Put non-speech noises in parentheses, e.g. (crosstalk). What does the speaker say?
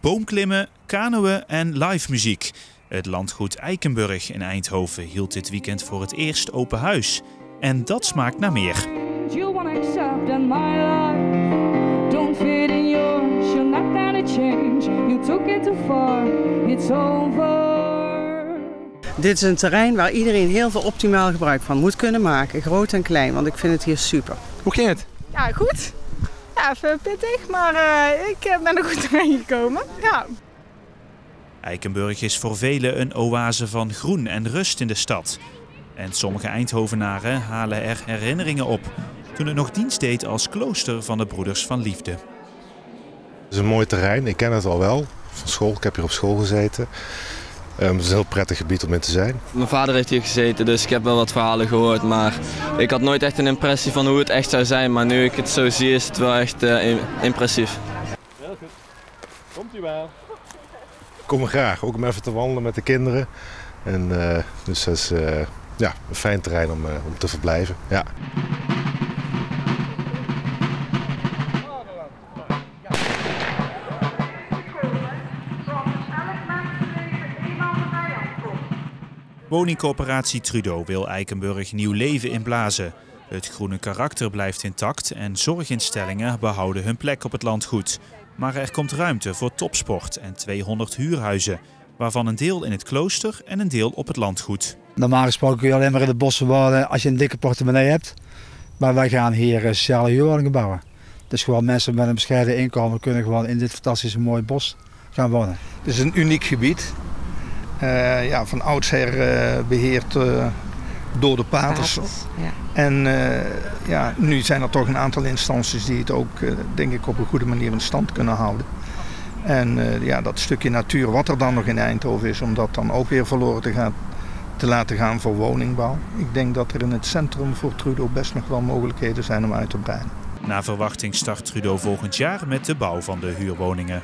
Boomklimmen, kanoën en live muziek. Het landgoed Eikenburg in Eindhoven hield dit weekend voor het eerst open huis. En dat smaakt naar meer. Dit is een terrein waar iedereen heel veel optimaal gebruik van moet kunnen maken, groot en klein, want ik vind het hier super. Hoe ging het? Ja, goed. Ja, even pittig, maar eh, ik eh, ben er goed (laughs) doorheen gekomen. Ja. Eikenburg is voor velen een oase van groen en rust in de stad. En sommige Eindhovenaren halen er herinneringen op toen het nog dienst deed als klooster van de Broeders van Liefde. Het is een mooi terrein, ik ken het al wel van school. Ik heb hier op school gezeten. Ehm, het is een heel prettig gebied om in te zijn. Mijn vader heeft hier gezeten, dus ik heb wel wat verhalen gehoord. Maar ik had nooit echt een impressie van hoe het echt zou zijn. Maar nu ik het zo zie, is het wel echt eh, im- impressief. Heel goed. Komt u wel. Ik kom er graag, ook om even te wandelen met de kinderen. En, eh, dus dat is eh, ja, een fijn terrein om, eh, om te verblijven. Ja. Woningcorporatie Trudeau wil Eikenburg nieuw leven inblazen. Het groene karakter blijft intact en zorginstellingen behouden hun plek op het landgoed. Maar er komt ruimte voor topsport en 200 huurhuizen, waarvan een deel in het klooster en een deel op het landgoed. Normaal gesproken kun je alleen maar in de bossen wonen als je een dikke portemonnee hebt. Maar wij gaan hier eh, sociale huurwoningen bouwen. Dus gewoon mensen met een bescheiden inkomen kunnen gewoon in dit fantastische mooie bos gaan wonen. Het is een uniek gebied. Eh, ja, van oudsher eh, beheerd eh, door de paters. Ja. En eh, ja, nu zijn er toch een aantal instanties die het ook, eh, denk ik, op een goede manier in stand kunnen houden. En eh, ja, dat stukje natuur wat er dan nog in Eindhoven is, om dat dan ook weer verloren te, gaan, te laten gaan voor woningbouw. Ik denk dat er in het centrum voor Trudeau best nog wel mogelijkheden zijn om uit te breiden. Na verwachting start Trudeau volgend jaar met de bouw van de huurwoningen.